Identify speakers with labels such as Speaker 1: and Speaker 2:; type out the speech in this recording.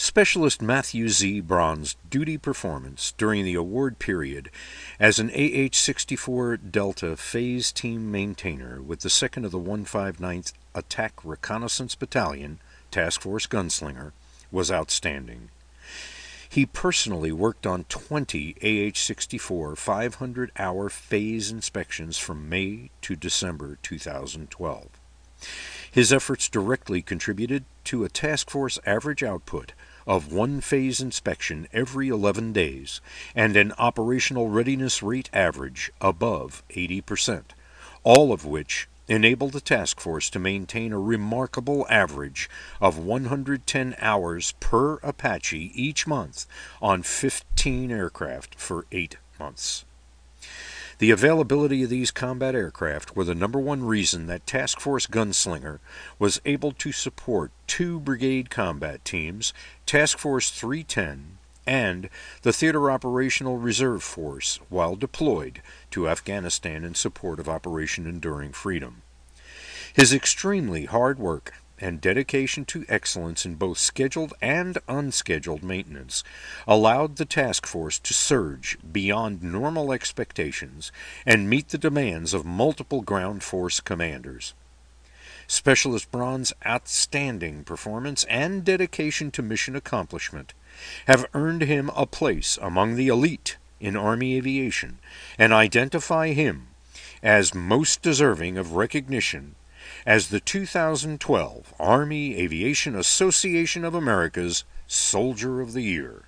Speaker 1: Specialist Matthew Z. Brann's duty performance during the award period as an AH 64 Delta Phase Team Maintainer with the 2nd of the 159th Attack Reconnaissance Battalion, Task Force Gunslinger, was outstanding. He personally worked on 20 AH 64 500 hour phase inspections from May to December 2012. His efforts directly contributed to a task force average output of one phase inspection every 11 days and an operational readiness rate average above 80%, all of which enabled the task force to maintain a remarkable average of 110 hours per Apache each month on 15 aircraft for eight months. The availability of these combat aircraft were the number one reason that Task Force Gunslinger was able to support two brigade combat teams, Task Force 310 and the Theater Operational Reserve Force while deployed to Afghanistan in support of Operation Enduring Freedom. His extremely hard work and dedication to excellence in both scheduled and unscheduled maintenance allowed the task force to surge beyond normal expectations and meet the demands of multiple ground force commanders. Specialist Brann's outstanding performance and dedication to mission accomplishment have earned him a place among the elite in Army aviation and identify him as most deserving of recognition as the 2012 Army Aviation Association of America's Soldier of the Year.